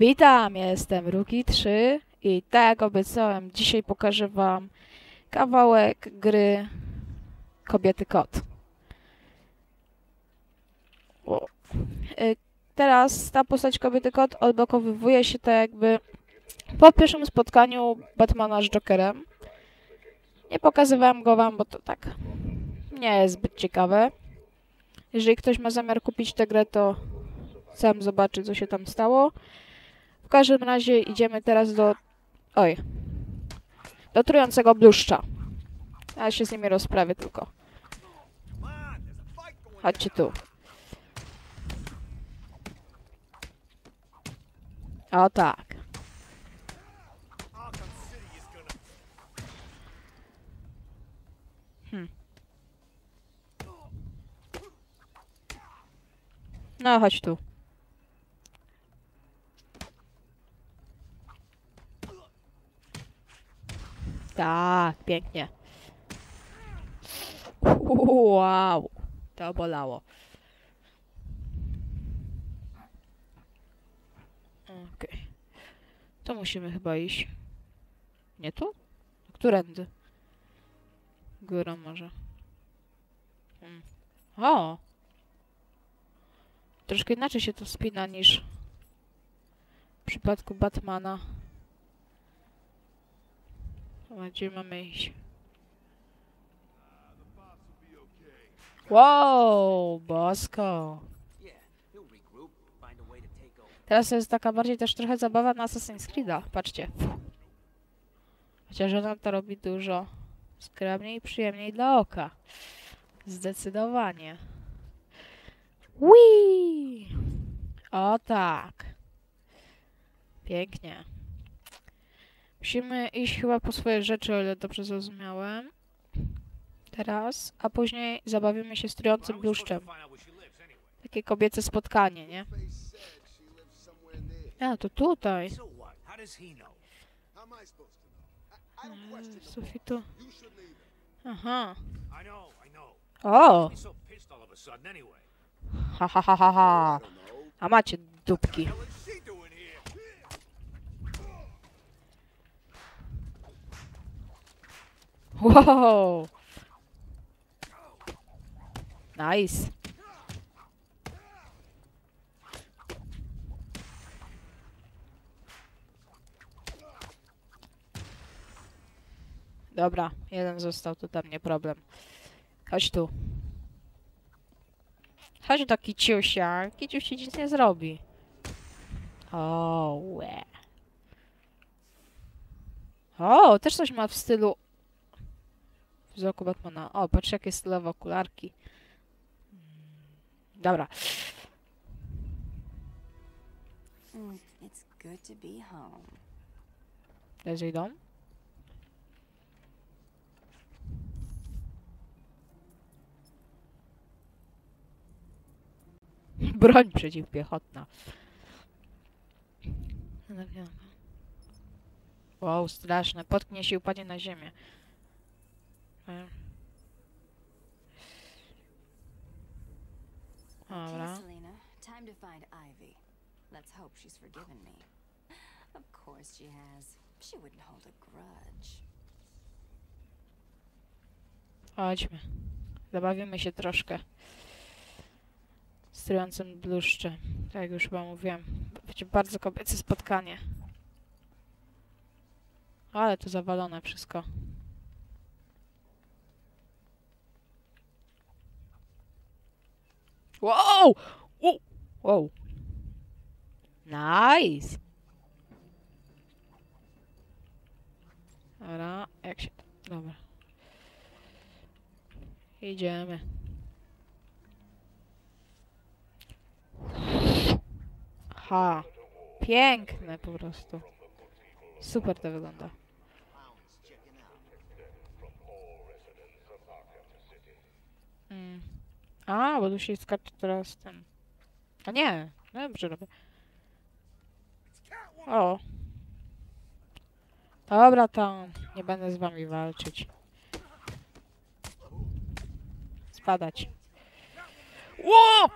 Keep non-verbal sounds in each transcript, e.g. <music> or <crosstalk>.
Witam, jestem Ruki 3 i tak jak obiecałem, dzisiaj pokażę wam kawałek gry Kobiety Kot. Y, Teraz ta postać Kobiety Kot odblokowywuje się tak jakby po pierwszym spotkaniu Batmana z Jokerem. Nie pokazywałem go wam, bo to tak nie jest zbyt ciekawe. Jeżeli ktoś ma zamiar kupić tę grę, to sam zobaczy, co się tam stało. W każdym razie idziemy teraz do... Oj. Do trującego bluszcza. Ja się z nimi rozprawię tylko. Chodźcie tu. O tak. Hmm. No, chodź tu. Tak, pięknie. Wow, to bolało. Okej. To musimy chyba iść. Nie tu? Którędy? Górą może. Hmm. O! Troszkę inaczej się to spina niż w przypadku Batmana. Gdzie mamy? Wow, bosko. Teraz jest taka bardziej też trochę zabawa na Assassin's Creed'a. Patrzcie. Chociaż ona to robi dużo skromniej i przyjemniej dla oka. Zdecydowanie. Whee! O tak. Pięknie. Musimy iść chyba po swoje rzeczy, o ile dobrze zrozumiałem. Teraz, a później zabawimy się strującym bluszczem. Takie kobiece spotkanie, nie? A, to tutaj. Mm, the Sufitu. Aha. O! Ha, ha, ha, ha, ha. A macie dupki. Wow! Nice. Dobra, jeden został, to nie problem. Chodź tu. Chodź do Kiciusia. Kiciuś ci nic nie zrobi. O, łe. O, też coś ma w stylu wzroku Batmana. O, patrz jakie stylowe okularki. Mm, Dobra. Mm, It's good to be home. Też idą. <laughs> Broń przeciwpiechotna. Wow, straszne. Potknie się i upadnie na ziemię. Okay, Dobra. Selena, time to find Ivy. Let's hope she's forgiven me. Of course she has. She wouldn't hold a grudge. Chodźmy. Zabawimy się troszkę. Strującym bluszczem. Tak jak już chyba mówiłem. Będzie bardzo kobiece spotkanie. Ale to zawalone wszystko. Wow! Wow! wow. Nice! Dobra, się... Dobra. Idziemy. Ha. Piękne po prostu. Super to wygląda. A, bo tu się skacze teraz ten. A nie, dobrze robię. O. Dobra, tam. Nie będę z wami walczyć. Spadać. Ło!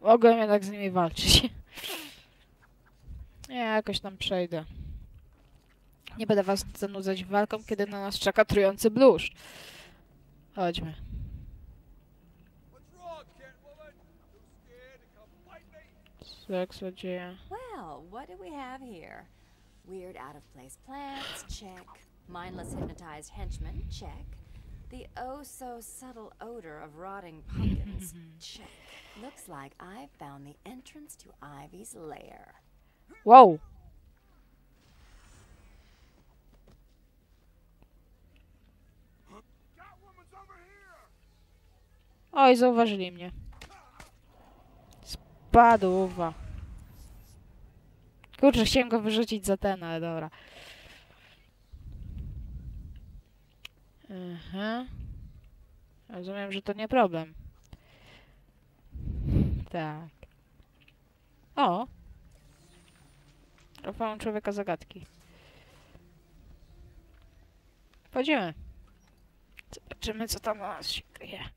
Mogłem jednak z nimi walczyć. Nie, jakoś tam przejdę. Nie będę was zanudzać walką, kiedy na nas czeka trujący bluszcz. Chodźmy. What's wrong, Catwoman? Too scared to come fight me? Co jak złodzieje? Well, what do we have here? Weird out of place plants, check. Mindless hypnotized henchmen, check. The oh so subtle odor of rotting pumpkins, <laughs> check. Looks like I've found the entrance to Ivy's lair. Wow! Oj, zauważyli mnie. Spadła. Kurczę, chciałem go wyrzucić za ten, ale dobra. Aha. Rozumiem, że to nie problem. Tak. O! Trofeum człowieka zagadki. Wchodzimy. Zobaczymy, co tam na nas się kryje.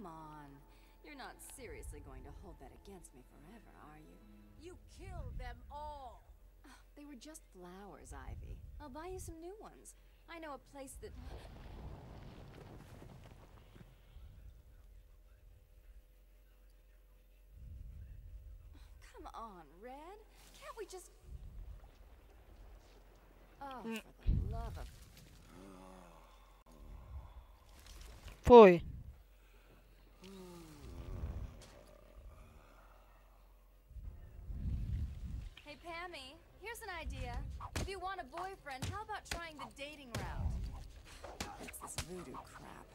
Come on. You're not seriously going to hold that against me forever, are you? You killed them all. Ah, they were just flowers, Ivy. I'll buy you some new ones. I know a place that. Come on, Red. Can't we just. Oh, for the love of. Fuj. You want a boyfriend, how about trying the dating route? It's this voodoo crap.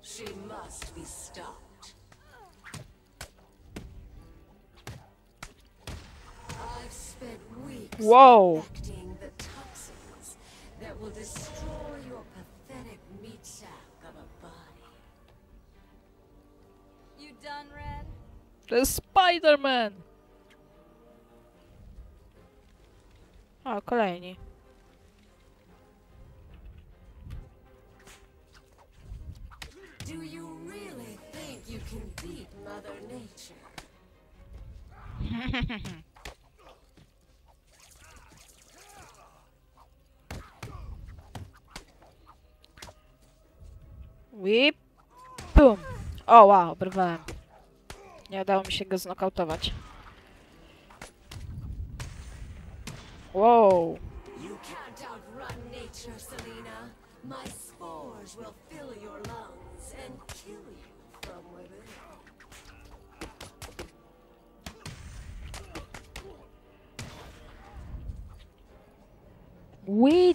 She must be stopped. I've spent weeks Whoa. collecting the toxins that will destroy your pathetic meat sack of a body. You done, Red? To jest Spider-Man! O, kolejni. Do you really think you can beat Mother Nature? <laughs> Whip. Pum. O, wow, obrywałem. Nie udało mi się go znokautować. Wow. You can't outrun nature, Selena. My spores will fill your lungs and kill you from within. We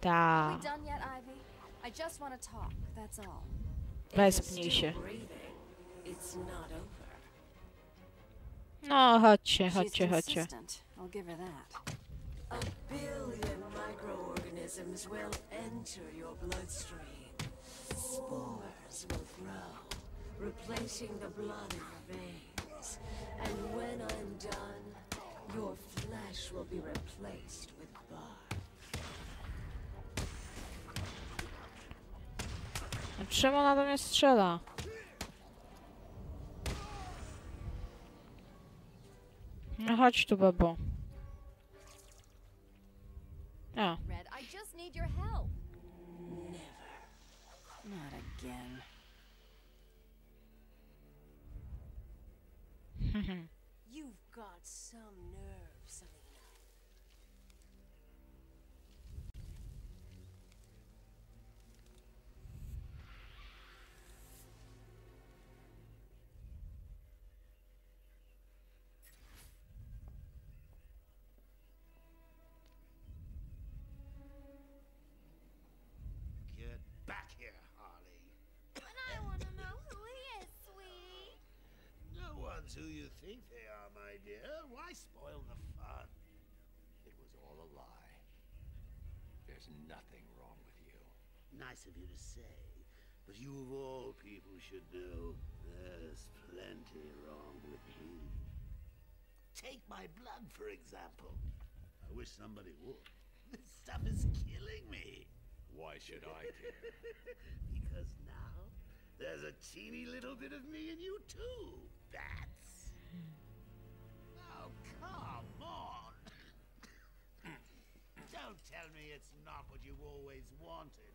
Ta. done yet, Ivy? I just want to talk, that's all. Się. Breathing. It's not over. No, chodźcie, chodźcie, chodźcie. A billion microorganisms will enter your bloodstream. Spores will grow, replacing the blood in your veins. And when I'm done, your flesh will be replaced with bark. A Czemu ona do mnie strzela? No chodź tu, babo. O, Red, I just need your help. Not again. <laughs> You've got some think they are, my dear. Why spoil the fun? It was all a lie. There's nothing wrong with you. Nice of you to say, but you of all people should know there's plenty wrong with me. Take my blood, for example. I wish somebody would. <laughs> This stuff is killing me. Why should I care? <laughs> because now there's a teeny little bit of me in you too. That's. Oh, come on. <coughs> Don't tell me it's not what you always wanted.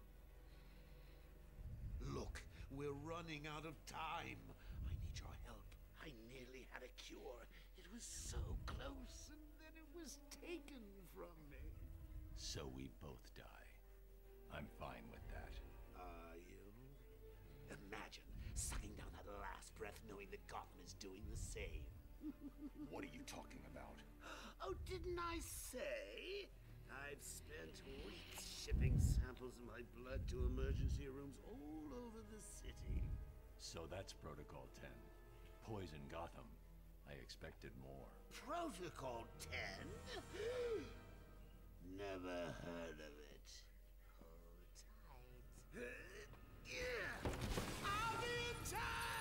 Look, we're running out of time. I need your help. I nearly had a cure. It was so close, and then it was taken from me. so we both die. I'm fine with that. Are you? Imagine sucking down that last breath knowing that Gotham is doing the same. What are you talking about? Oh, didn't I say? I've spent weeks shipping samples of my blood to emergency rooms all over the city. So that's Protocol 10. Poison Gotham. I expected more. Protocol 10? <gasps> Never heard of it. Hold tight. <laughs> Yeah. I'll be in touch!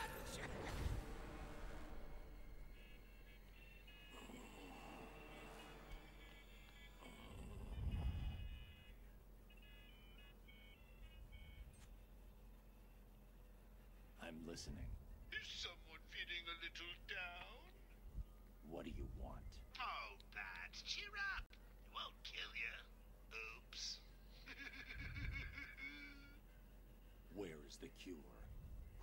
I'm listening. Is someone feeling a little down? What do you want? Oh, Bats, cheer up. It won't kill you. Oops. <laughs> Where is the cure?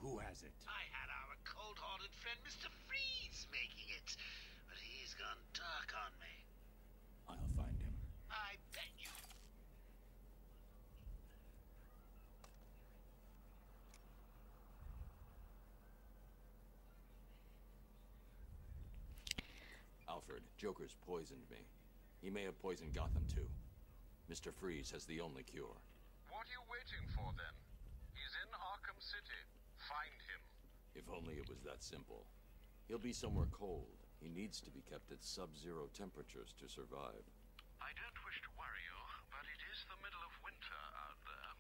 Who has it? I had our cold-hearted friend Mr. Freeze making it, but he's gone dark on me. I'll find him. I bet you. Alfred, Joker's poisoned me. He may have poisoned Gotham too. Mr. Freeze has the only cure. What are you waiting for then? He's in Arkham City. Find him. If only it was that simple. He'll be somewhere cold. He needs to be kept at sub-zero temperatures to survive. I don't wish to worry you, but it is the middle of winter out there.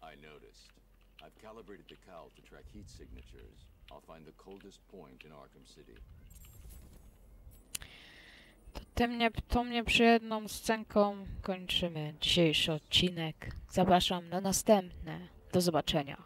I noticed. I've calibrated the cowl to track heat signatures. I'll find the coldest point in Arkham City. Mnie, tą nieprzyjemną scenką kończymy dzisiejszy odcinek. Zapraszam na następne. Do zobaczenia.